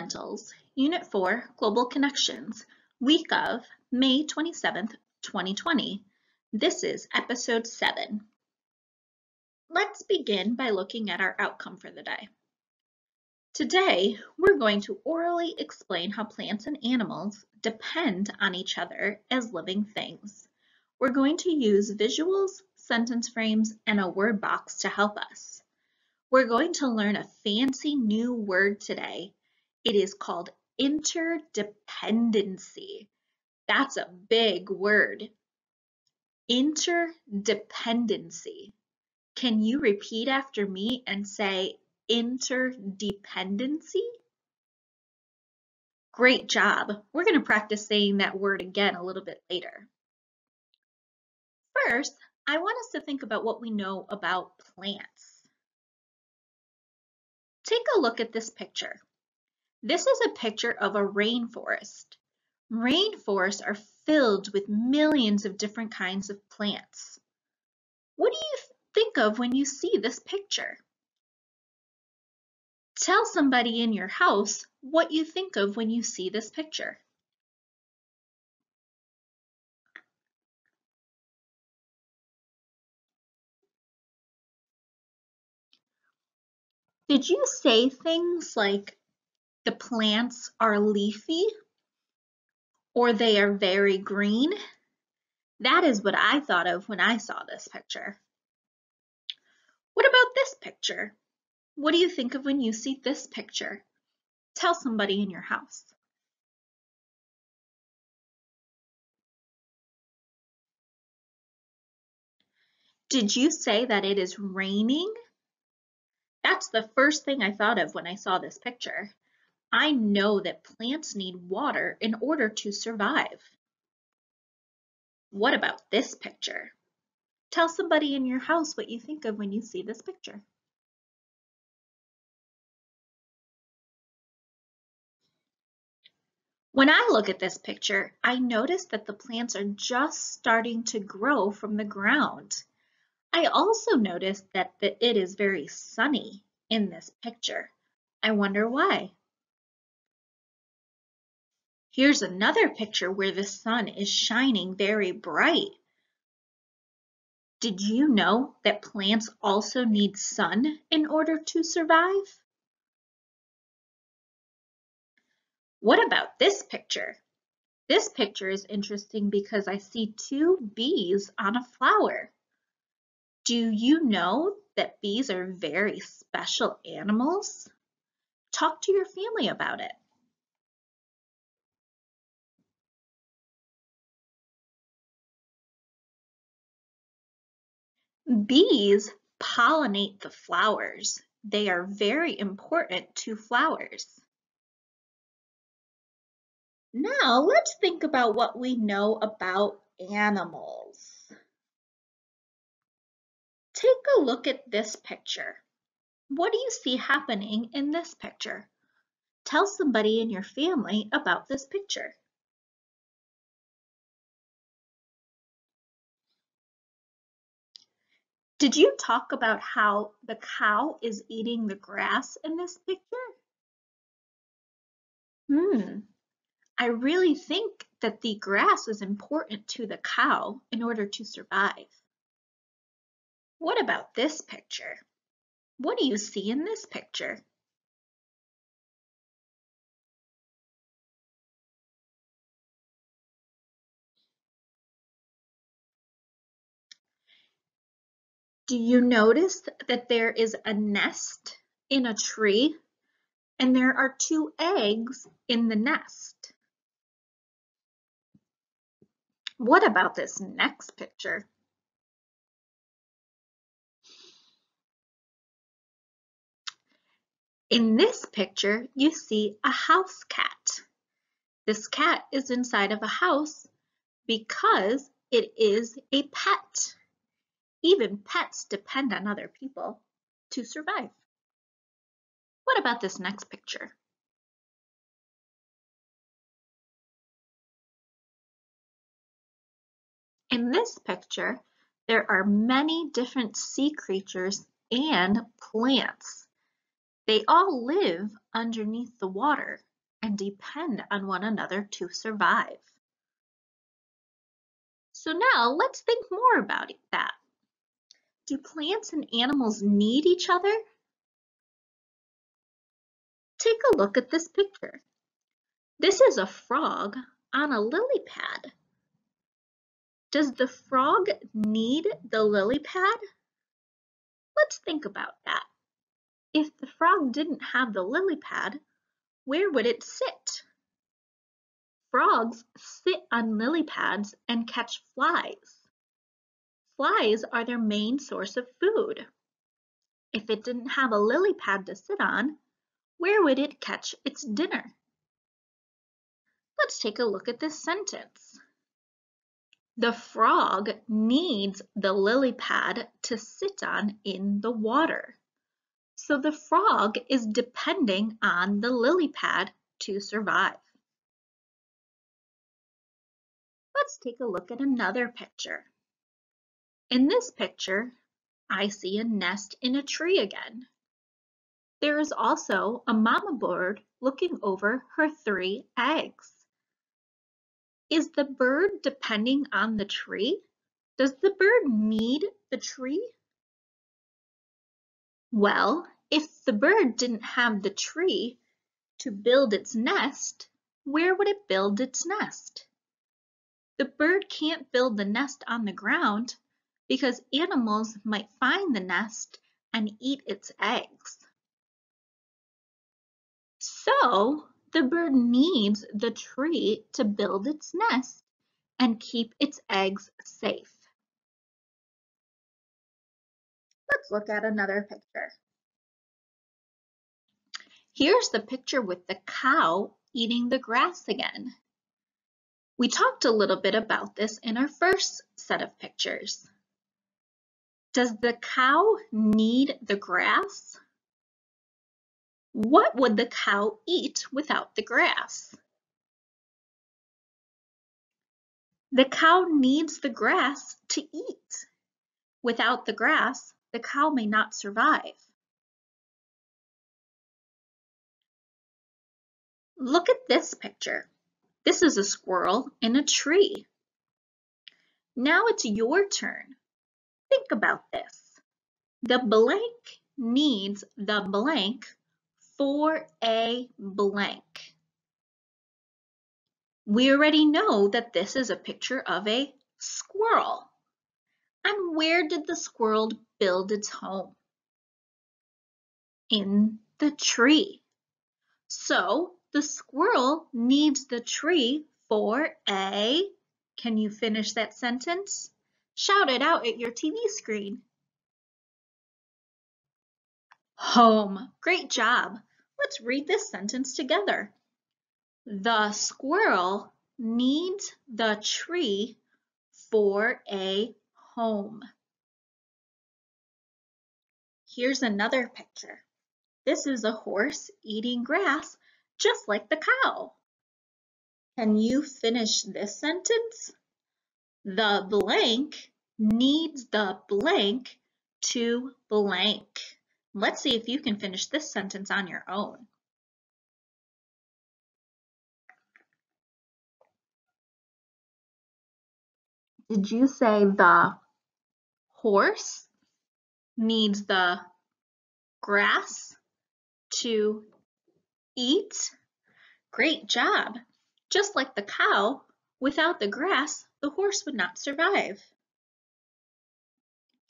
Fundamentals, Unit 4, Global Connections, week of May 27th, 2020. This is episode 7. Let's begin by looking at our outcome for the day. Today, we're going to orally explain how plants and animals depend on each other as living things. We're going to use visuals, sentence frames, and a word box to help us. We're going to learn a fancy new word today. It is called interdependency. That's a big word. Interdependency. Can you repeat after me and say interdependency? Great job. We're going to practice saying that word again a little bit later. First, I want us to think about what we know about plants. Take a look at this picture. This is a picture of a rainforest. Rainforests are filled with millions of different kinds of plants. What do you think of when you see this picture? Tell somebody in your house what you think of when you see this picture. Did you say things like the plants are leafy or they are very green? That is what I thought of when I saw this picture. What about this picture? What do you think of when you see this picture? Tell somebody in your house. Did you say that it is raining? That's the first thing I thought of when I saw this picture. I know that plants need water in order to survive. What about this picture? Tell somebody in your house what you think of when you see this picture. When I look at this picture, I notice that the plants are just starting to grow from the ground. I also notice that the, it is very sunny in this picture. I wonder why. Here's another picture where the sun is shining very bright. Did you know that plants also need sun in order to survive? What about this picture? This picture is interesting because I see two bees on a flower. Do you know that bees are very special animals? Talk to your family about it. Bees pollinate the flowers. They are very important to flowers. Now let's think about what we know about animals. Take a look at this picture. What do you see happening in this picture? Tell somebody in your family about this picture. Did you talk about how the cow is eating the grass in this picture? Hmm, I really think that the grass is important to the cow in order to survive. What about this picture? What do you see in this picture? Do you notice that there is a nest in a tree and there are two eggs in the nest? What about this next picture? In this picture, you see a house cat. This cat is inside of a house because it is a pet. Even pets depend on other people to survive. What about this next picture? In this picture, there are many different sea creatures and plants. They all live underneath the water and depend on one another to survive. So now let's think more about that. Do plants and animals need each other? Take a look at this picture. This is a frog on a lily pad. Does the frog need the lily pad? Let's think about that. If the frog didn't have the lily pad, where would it sit? Frogs sit on lily pads and catch flies. Flies are their main source of food. If it didn't have a lily pad to sit on, where would it catch its dinner? Let's take a look at this sentence. The frog needs the lily pad to sit on in the water. So the frog is depending on the lily pad to survive. Let's take a look at another picture. In this picture, I see a nest in a tree again. There is also a mama bird looking over her three eggs. Is the bird depending on the tree? Does the bird need the tree? Well, if the bird didn't have the tree to build its nest, where would it build its nest? The bird can't build the nest on the ground because animals might find the nest and eat its eggs. So the bird needs the tree to build its nest and keep its eggs safe. Let's look at another picture. Here's the picture with the cow eating the grass again. We talked a little bit about this in our first set of pictures. Does the cow need the grass? What would the cow eat without the grass? The cow needs the grass to eat. Without the grass, the cow may not survive. Look at this picture. This is a squirrel in a tree. Now it's your turn. Think about this. The blank needs the blank for a blank. We already know that this is a picture of a squirrel. And where did the squirrel build its home? In the tree. So the squirrel needs the tree for a, can you finish that sentence? Shout it out at your TV screen. Home. Great job. Let's read this sentence together. The squirrel needs the tree for a home. Here's another picture. This is a horse eating grass just like the cow. Can you finish this sentence? The blank needs the blank to blank. Let's see if you can finish this sentence on your own. Did you say the horse needs the grass to eat? Great job! Just like the cow, without the grass, the horse would not survive.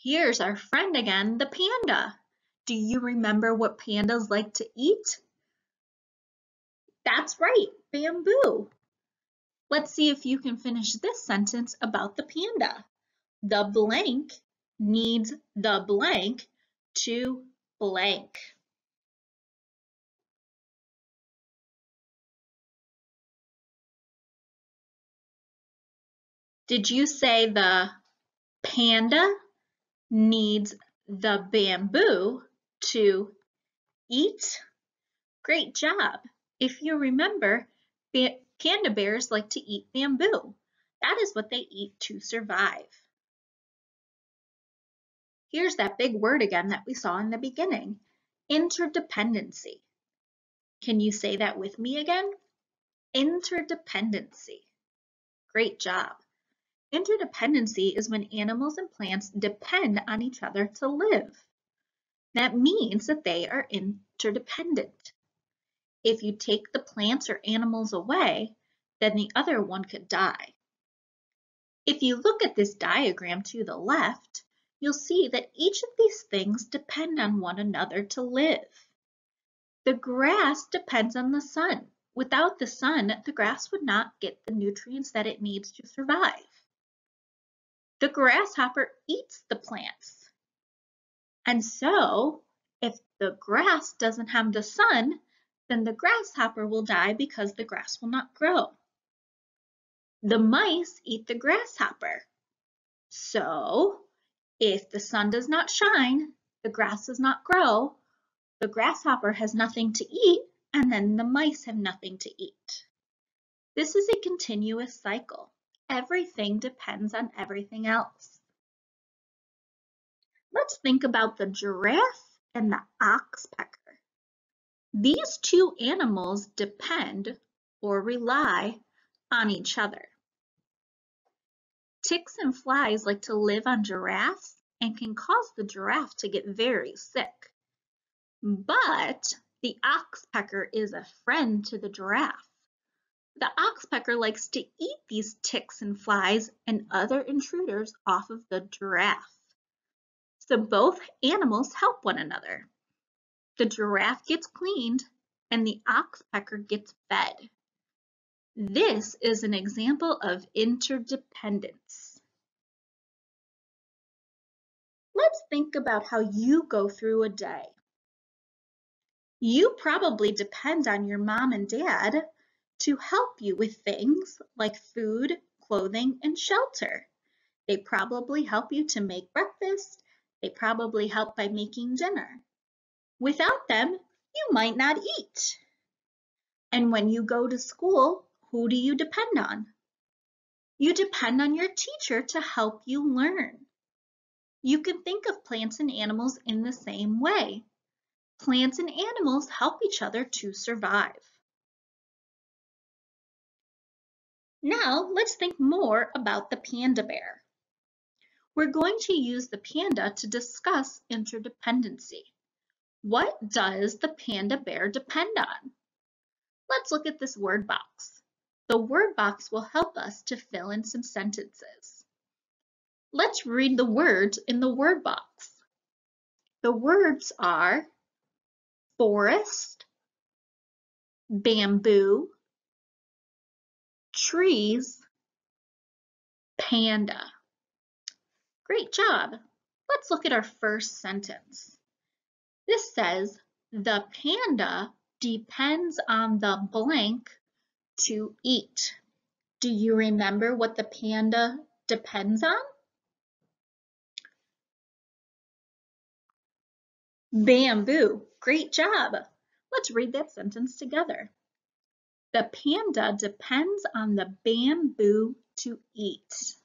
Here's our friend again, the panda. Do you remember what pandas like to eat? That's right, bamboo. Let's see if you can finish this sentence about the panda. The blank needs the blank to blank. Did you say the panda needs the bamboo to eat? Great job. If you remember, panda bears like to eat bamboo. That is what they eat to survive. Here's that big word again that we saw in the beginning. Interdependency. Can you say that with me again? Interdependency. Great job. Interdependency is when animals and plants depend on each other to live. That means that they are interdependent. If you take the plants or animals away, then the other one could die. If you look at this diagram to the left, you'll see that each of these things depend on one another to live. The grass depends on the sun. Without the sun, the grass would not get the nutrients that it needs to survive. The grasshopper eats the plants. And so, if the grass doesn't have the sun, then the grasshopper will die because the grass will not grow. The mice eat the grasshopper. So, if the sun does not shine, the grass does not grow, the grasshopper has nothing to eat, and then the mice have nothing to eat. This is a continuous cycle. Everything depends on everything else. Let's think about the giraffe and the oxpecker. These two animals depend or rely on each other. Ticks and flies like to live on giraffes and can cause the giraffe to get very sick. But the oxpecker is a friend to the giraffe. The oxpecker likes to eat these ticks and flies and other intruders off of the giraffe. So both animals help one another. The giraffe gets cleaned and the oxpecker gets fed. This is an example of interdependence. Let's think about how you go through a day. You probably depend on your mom and dad to help you with things like food, clothing, and shelter. They probably help you to make breakfast. They probably help by making dinner. Without them, you might not eat. And when you go to school, who do you depend on? You depend on your teacher to help you learn. You can think of plants and animals in the same way. Plants and animals help each other to survive. Now let's think more about the panda bear. We're going to use the panda to discuss interdependency. What does the panda bear depend on? Let's look at this word box. The word box will help us to fill in some sentences. Let's read the words in the word box. The words are forest, bamboo, trees, panda. Great job. Let's look at our first sentence. This says, the panda depends on the blank to eat. Do you remember what the panda depends on? Bamboo. Great job. Let's read that sentence together. The panda depends on the bamboo to eat.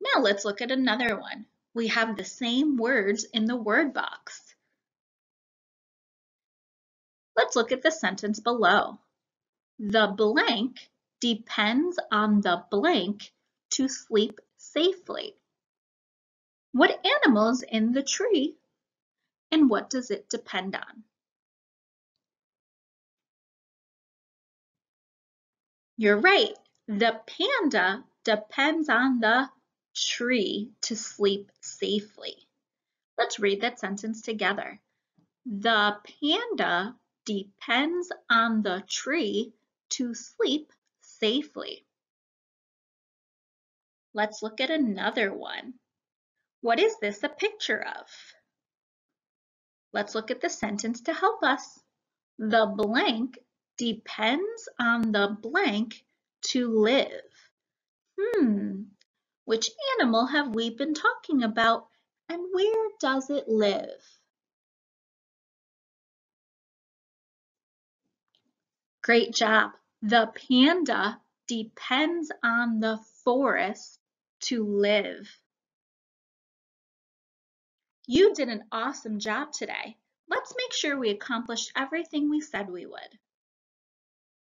Now let's look at another one we have the same words in the word box. Let's look at the sentence below. The blank depends on the blank to sleep safely. What animal's in the tree and what does it depend on? You're right. The panda depends on the tree to sleep safely. Let's read that sentence together. The panda depends on the tree to sleep safely. Let's look at another one. What is this a picture of? Let's look at the sentence to help us. The blank depends on the blank to live. Hmm, which animal have we been talking about and where does it live? Great job. The panda depends on the forest to live. You did an awesome job today. Let's make sure we accomplished everything we said we would.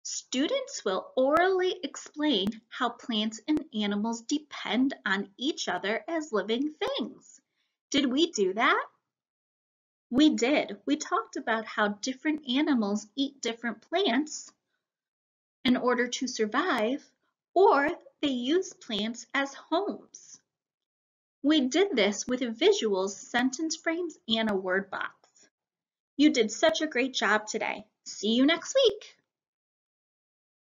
Students will orally explain how plants and animals depend on each other as living things. Did we do that? We did. We talked about how different animals eat different plants in order to survive, or they use plants as homes. We did this with visuals, sentence frames, and a word box. You did such a great job today. See you next week.